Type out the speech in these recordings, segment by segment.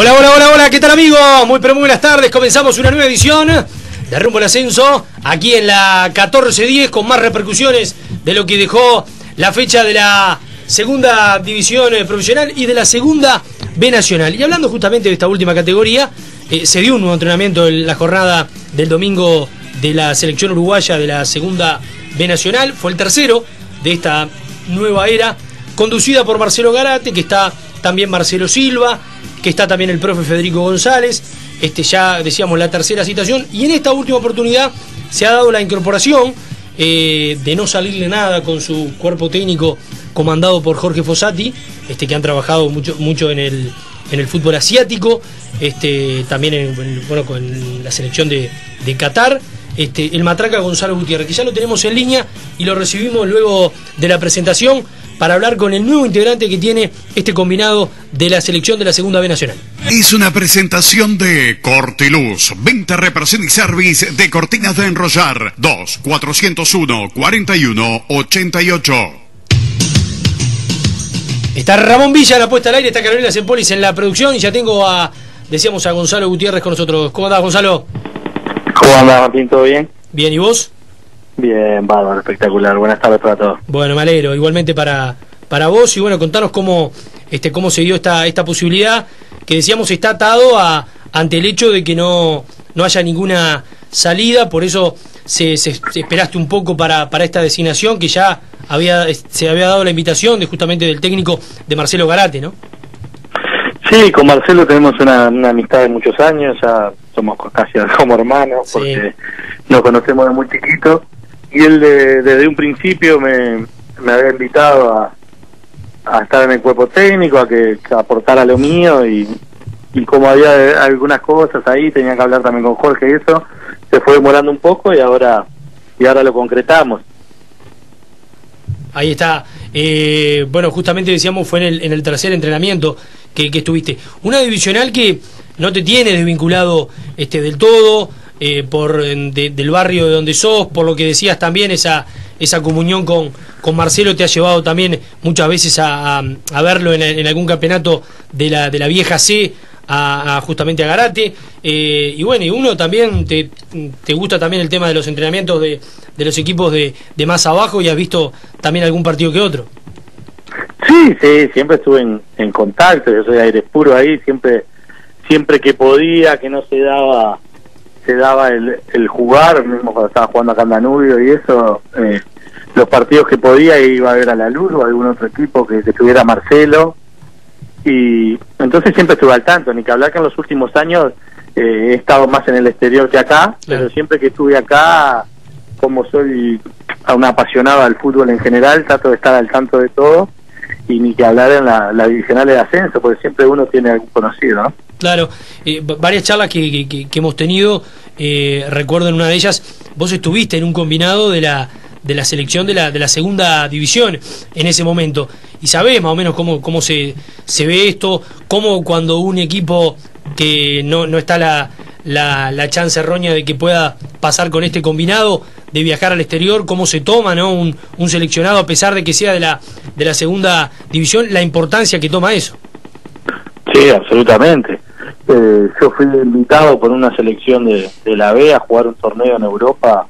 Hola, hola, hola, hola, ¿qué tal amigos? Muy pero muy buenas tardes, comenzamos una nueva edición de Rumbo al Ascenso, aquí en la 1410 con más repercusiones de lo que dejó la fecha de la segunda división eh, profesional y de la segunda B Nacional. Y hablando justamente de esta última categoría, eh, se dio un nuevo entrenamiento en la jornada del domingo de la selección uruguaya de la segunda B Nacional, fue el tercero de esta nueva era, conducida por Marcelo Garate, que está también Marcelo Silva, que está también el profe Federico González, este ya decíamos la tercera citación, y en esta última oportunidad se ha dado la incorporación eh, de no salirle nada con su cuerpo técnico comandado por Jorge Fossati, este, que han trabajado mucho, mucho en, el, en el fútbol asiático, este, también en, bueno, con la selección de, de Qatar. Este, el matraca Gonzalo Gutiérrez, que ya lo tenemos en línea y lo recibimos luego de la presentación para hablar con el nuevo integrante que tiene este combinado de la selección de la Segunda B Nacional. Es una presentación de Cortiluz, venta, reparación y service de cortinas de enrollar, 2 401 41 88. Está Ramón Villa en la puesta al aire, está Carolina Sempolis en la producción y ya tengo a, decíamos, a Gonzalo Gutiérrez con nosotros. ¿Cómo andás, Gonzalo? ¿Cómo andás, Martín? ¿Todo bien? Bien, ¿y vos? Bien, bárbaro, espectacular. Buenas tardes para todos. Bueno, me alegro. Igualmente para, para vos y bueno, contanos cómo, este, cómo se dio esta, esta posibilidad que decíamos está atado a, ante el hecho de que no, no haya ninguna salida, por eso se, se- se esperaste un poco para, para esta designación que ya había se había dado la invitación de justamente del técnico de Marcelo Garate, ¿no? Sí, con Marcelo tenemos una, una amistad de muchos años, ya somos casi como hermanos, Sí. porque nos conocemos de muy chiquitos. Y él de- desde un principio me, me había invitado a, a estar en el cuerpo técnico, a que, aportara lo mío y, y como había algunas cosas ahí, tenía que hablar también con Jorge y eso, se fue demorando un poco y ahora y ahora lo concretamos. Ahí está. Eh, bueno, justamente decíamos fue en el, en el tercer entrenamiento que, que estuviste. Una divisional que no te tiene desvinculado este, del todo eh, por de- del barrio de donde sos, por lo que decías también, esa, esa comunión con, con Marcelo te ha llevado también muchas veces a, a- verlo en, algún campeonato de la, de la vieja C. A, justamente a Garate eh, y bueno y uno también te, te gusta también el tema de los entrenamientos de, de los equipos de, de más abajo y has visto también algún partido que otro Sí, sí, siempre estuve en, en contacto, yo soy aire puro ahí, siempre siempre que podía, que no se daba se daba el, el jugar, mismo cuando estaba jugando acá en Danubio y eso, eh, los partidos que podía iba a ver a la luz o algún otro equipo que, que tuviera Marcelo y entonces siempre estuve al tanto, ni que hablar que en los últimos años eh, he estado más en el exterior que acá, Claro. pero siempre que estuve acá, como soy un apasionado al fútbol en general, trato de estar al tanto de todo y ni que hablar en la, divisional de ascenso, porque siempre uno tiene algún conocido, ¿no? Claro, eh, va- varias charlas que hemos tenido, eh, recuerdo en una de ellas, vos estuviste en un combinado de la, de la selección de la, de la segunda división en ese momento, y sabés más o menos cómo, cómo se, se ve esto, cómo cuando un equipo que no, no está la, la, la chance errónea de que pueda pasar con este combinado, de viajar al exterior, cómo se toma ¿no? un, un seleccionado a pesar de que sea de la, de la segunda división, la importancia que toma eso. Sí, absolutamente. Eh, yo fui invitado por una selección de, de la B a jugar un torneo en Europa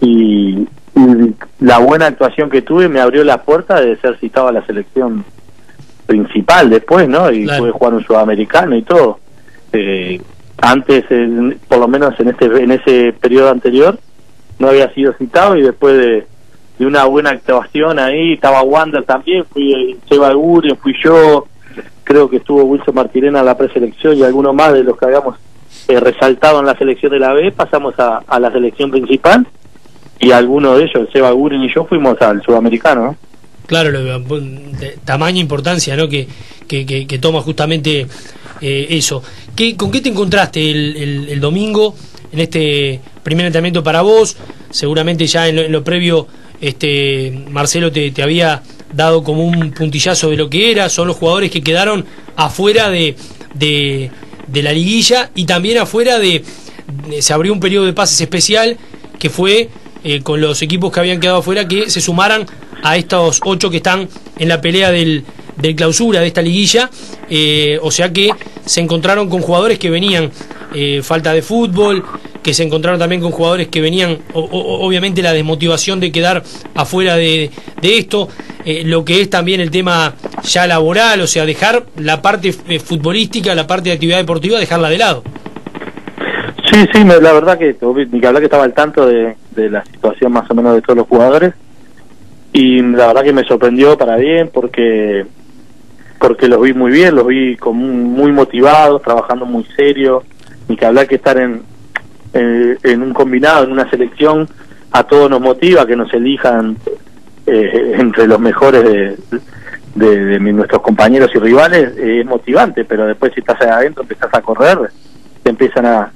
y, y la buena actuación que tuve me abrió la puerta de ser citado a la selección principal después, ¿no? Y Claro. pude jugar un sudamericano y todo. Eh, antes, en- por lo menos en este en ese periodo anterior, no había sido citado y después de, una buena actuación ahí, estaba Wander también, fui Seba Gurio, fui yo, creo que estuvo Wilson Martirena en la preselección y alguno más de los que habíamos eh, resaltado en la selección de la B, pasamos a, la selección principal y alguno de ellos, Seba Gurin y yo, fuimos al sudamericano, ¿no? Claro, lo, de tamaña importancia ¿no? que, que, que- que toma justamente eh, eso. ¿Qué, ¿Con qué te encontraste el domingo en este primer entrenamiento para vos? Seguramente ya en lo, previo este Marcelo te, había dado como un puntillazo de lo que era. Son los jugadores que quedaron afuera de, de, la liguilla y también afuera de... Se abrió un periodo de pases especial que fue eh, con los equipos que habían quedado afuera que se sumaran a estos ocho que están en la pelea del, del clausura de esta liguilla. Eh, o sea que se encontraron con jugadores que venían eh, falta de fútbol, que se encontraron también con jugadores que venían, obviamente, la desmotivación de quedar afuera de, esto, eh, lo que es también el tema ya laboral, o sea, dejar la parte eh, futbolística, la parte de actividad deportiva, dejarla de lado. Sí, sí, la verdad que ni que hablar que estaba al tanto de, la situación más o menos de todos los jugadores y la verdad que me sorprendió para bien porque porque los vi muy bien, los vi como muy motivados, trabajando muy serio, ni que hablar que estar en, en, un combinado, en una selección, a todos nos motiva que nos elijan eh, entre los mejores de, de, nuestros compañeros y rivales, es motivante, pero después si estás ahí adentro, empezás a correr, te empiezan a,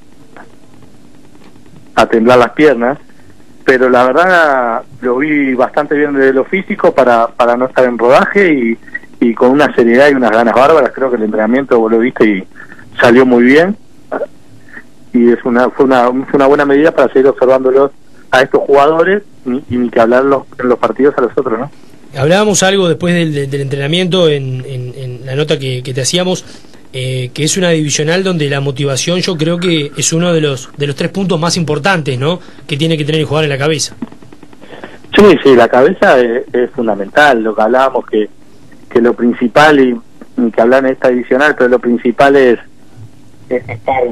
a temblar las piernas. Pero la verdad lo vi bastante bien desde lo físico para, para no estar en rodaje y, y con una seriedad y unas ganas bárbaras. Creo que el entrenamiento vos lo viste y salió muy bien y es una fue una, fue una buena medida para seguir observándolos a estos jugadores y, ni que hablar en los partidos a los otros, ¿no? Hablábamos algo después del, entrenamiento en, en, la nota que, te hacíamos, eh, que es una divisional donde la motivación yo creo que es uno de los de los tres puntos más importantes, ¿no? Que tiene que tener el jugador en la cabeza. Sí, sí, la cabeza es, fundamental. Lo que hablábamos que que lo principal y ni que hablar en esta divisional, pero lo principal es estar,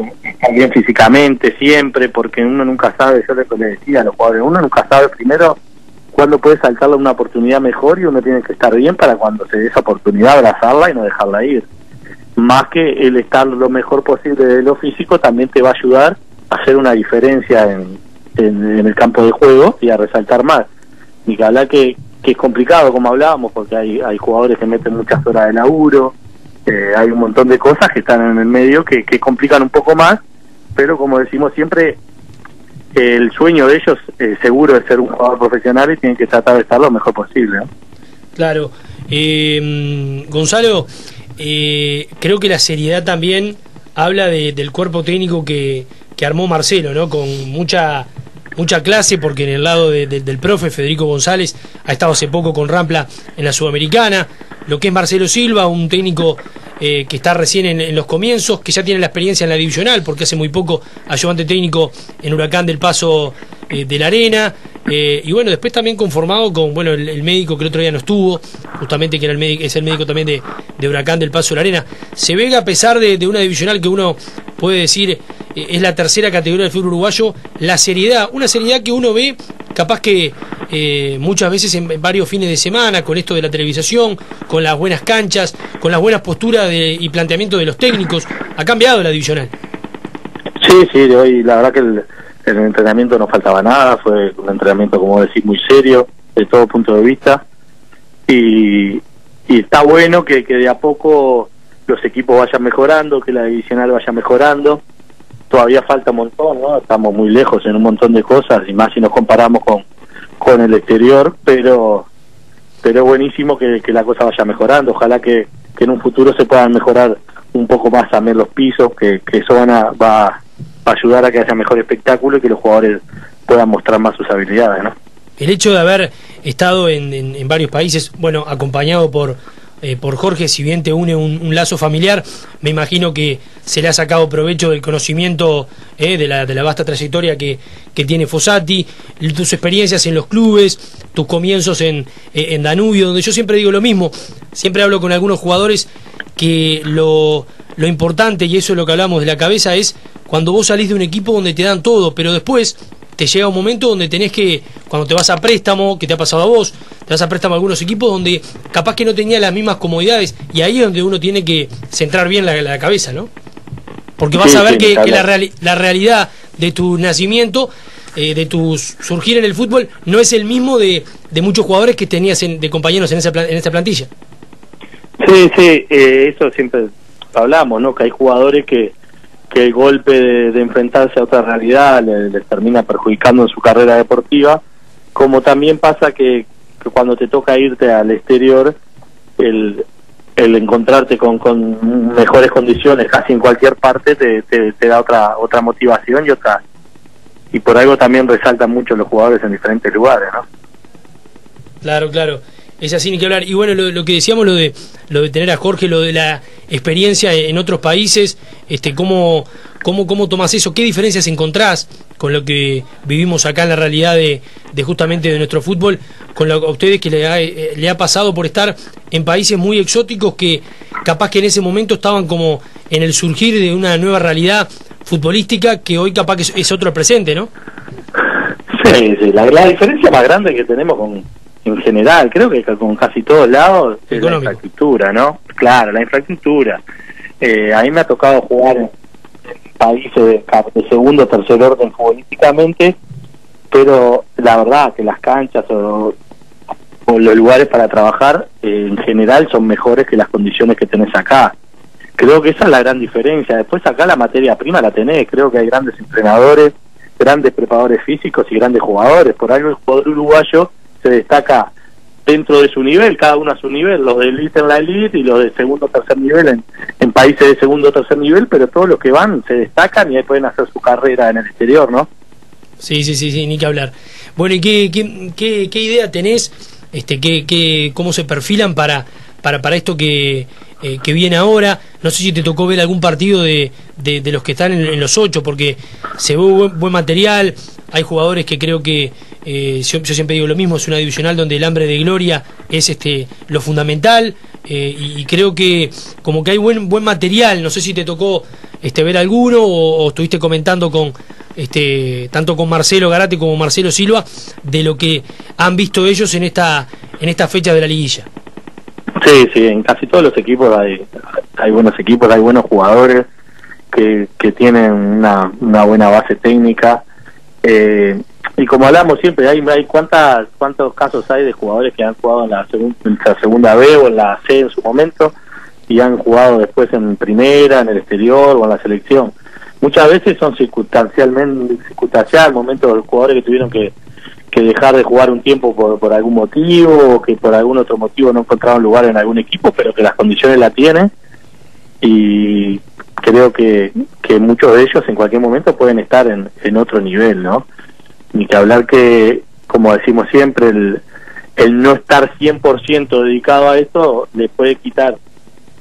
bien físicamente siempre, porque uno nunca sabe, yo le, decía a los jugadores, uno nunca sabe primero cuándo puede saltarle una oportunidad mejor y uno tiene que estar bien para cuando se dé esa oportunidad abrazarla y no dejarla ir. Más que el estar lo mejor posible de lo físico también te va a ayudar a hacer una diferencia en, en, el campo de juego y a resaltar más. Y que habla que, que es complicado, como hablábamos, porque hay, hay jugadores que meten muchas horas de laburo, eh, hay un montón de cosas que están en el medio que, complican un poco más, pero como decimos siempre, el sueño de ellos eh, seguro es ser un jugador profesional y tienen que tratar de estar lo mejor posible. Claro. Eh, Gonzalo, creo que la seriedad también habla del cuerpo técnico que, que armó Marcelo, ¿no? Con mucha mucha clase porque en el lado del profe Federico González ha estado hace poco con Rampla en la Sudamericana, lo que es Marcelo Silva, un técnico eh, que está recién en, los comienzos, que ya tiene la experiencia en la divisional, porque hace muy poco ayudante técnico en Huracán del Paso eh, de la Arena, eh, y bueno, después también conformado con bueno el, médico que el otro día no estuvo, justamente que era el médico, es el médico también de, Huracán del Paso de la Arena. Se ve a pesar de, de una divisional que uno puede decir es la tercera categoría del fútbol uruguayo, la seriedad, una seriedad que uno ve capaz que eh, muchas veces en, varios fines de semana, con esto de la televisación, con las buenas canchas, con las buenas posturas y planteamiento de los técnicos, ha cambiado la divisional. Sí, sí, de hoy la verdad que el, entrenamiento no faltaba nada, fue un entrenamiento, como decir, muy serio, de todo punto de vista, y, está bueno que, que de a poco los equipos vayan mejorando, que la divisional vaya mejorando, todavía falta un montón, ¿no? Estamos muy lejos en un montón de cosas, y más si nos comparamos con, con el exterior, pero pero buenísimo que, la cosa vaya mejorando. Ojalá que, en un futuro se puedan mejorar un poco más también los pisos, que, que eso van a, va, a ayudar a que haya mejor espectáculo y que los jugadores puedan mostrar más sus habilidades, ¿no? El hecho de haber estado en, en varios países, bueno, acompañado por eh, por Jorge, si bien te une un, lazo familiar, me imagino que se le ha sacado provecho del conocimiento eh, de, la, vasta trayectoria que, que, tiene Fossati, tus experiencias en los clubes, tus comienzos en, eh, en Danubio, donde yo siempre digo lo mismo, siempre hablo con algunos jugadores que lo, lo importante, y eso es lo que hablamos de la cabeza, es cuando vos salís de un equipo donde te dan todo, pero después te llega un momento donde tenés que, cuando te vas a préstamo, que te ha pasado a vos, te vas a préstamo a algunos equipos donde capaz que no tenía las mismas comodidades y ahí es donde uno tiene que centrar bien la, cabeza, ¿no? Porque vas a ver que, la, la, realidad de tu nacimiento, eh, de tu surgir en el fútbol, no es el mismo de, de muchos jugadores que tenías de compañeros en esa, en esta plantilla. Sí, sí, eh, eso siempre hablamos, ¿no? Que hay jugadores que que el golpe de, enfrentarse a otra realidad les, termina perjudicando en su carrera deportiva, como también pasa que, cuando te toca irte al exterior, el, el encontrarte con, con mejores condiciones casi en cualquier parte te, te, da otra otra motivación y otra y por algo también resaltan mucho los jugadores en diferentes lugares, ¿no? Claro, claro. Es así, ni que hablar. Y bueno, lo, que decíamos, lo de, lo de tener a Jorge, lo de la experiencia en otros países, este, ¿cómo, cómo, cómo tomás eso? ¿Qué diferencias encontrás con lo que vivimos acá en la realidad de, justamente de nuestro fútbol, con lo, a ustedes que le ha, eh, le ha pasado por estar en países muy exóticos que capaz que en ese momento estaban como en el surgir de una nueva realidad futbolística que hoy capaz que es, otro presente, ¿no? Sí, sí, la, la diferencia más grande que tenemos con general, creo que con casi todos lados es la infraestructura, ¿no? Claro, la infraestructura. Eh, a mí me ha tocado jugar en países de, segundo o tercer orden futbolísticamente, pero la verdad que las canchas o, los lugares para trabajar eh, en general son mejores que las condiciones que tenés acá. Creo que esa es la gran diferencia. Después acá la materia prima la tenés, creo que hay grandes entrenadores, grandes preparadores físicos y grandes jugadores. Por algo el jugador uruguayo se destaca dentro de su nivel, cada uno a su nivel, los de elite en la elite y los de segundo o tercer nivel en, en países de segundo o tercer nivel, pero todos los que van se destacan y ahí pueden hacer su carrera en el exterior, ¿no? Sí, sí, sí, sí, ni que hablar. Bueno, ¿y qué, qué, qué, idea tenés? Este, qué, qué, ¿Cómo se perfilan para, para, para esto que, eh, que viene ahora? No sé si te tocó ver algún partido de, de, los que están en, los ocho, porque se ve buen, buen material, hay jugadores que creo que eh, yo, siempre digo lo mismo, es una divisional donde el hambre de gloria es este lo fundamental eh, y, creo que como que hay buen buen material, no sé si te tocó este ver alguno o, estuviste comentando con este tanto con Marcelo Garate como Marcelo Silva de lo que han visto ellos en esta en esta fecha de la liguilla. Sí, sí, en casi todos los equipos hay, hay buenos equipos, hay buenos jugadores que, que tienen una, una buena base técnica. Eh, y como hablamos siempre, hay, cuántas, cuántos casos hay de jugadores que han jugado en la, segunda B o en la C en su momento y han jugado después en primera, en el exterior o en la selección. Muchas veces son circunstancialmente circunstancial momentos de los jugadores que tuvieron que, que dejar de jugar un tiempo por, por algún motivo o que por algún otro motivo no encontraron lugar en algún equipo, pero que las condiciones la tienen y creo que, que muchos de ellos en cualquier momento pueden estar en, en otro nivel, ¿no? Ni que hablar que, como decimos siempre, el, el no estar 100% dedicado a esto le puede quitar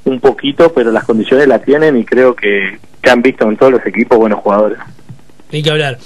un poquito, pero las condiciones la tienen y creo que, que han visto en todos los equipos buenos jugadores. Ni que hablar.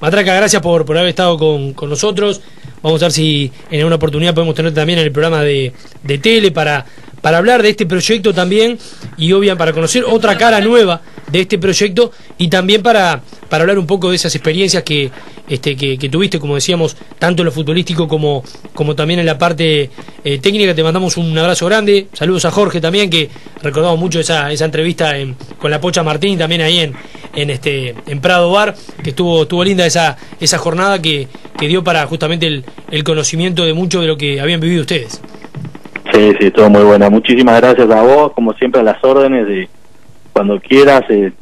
Matraca, gracias por, por haber estado con, con nosotros. Vamos a ver si en una oportunidad podemos tener también en el programa de, de tele para, para hablar de este proyecto también y obviamente para conocer otra cara nueva de este proyecto y también para, para hablar un poco de esas experiencias que, este, que, tuviste, como decíamos, tanto en lo futbolístico como, como también en la parte eh, técnica. Te mandamos un abrazo grande. Saludos a Jorge también, que recordamos mucho esa, esa entrevista con la Pocha Martín también ahí en, en, este, en Prado Bar, que estuvo, estuvo linda esa, esa jornada que, que dio para justamente el, el conocimiento de mucho de lo que habían vivido ustedes. Sí, sí, todo muy buena. Muchísimas gracias a vos, como siempre a las órdenes y cuando quieras eh,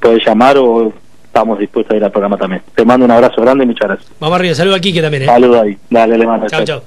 puedes llamar o estamos dispuestos a ir al programa también. Te mando un abrazo grande y muchas gracias. Vamos arriba, saludo aquí que también. ¿eh? Saludos ahí. Dale, le mando. Chao, chao.